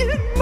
in me.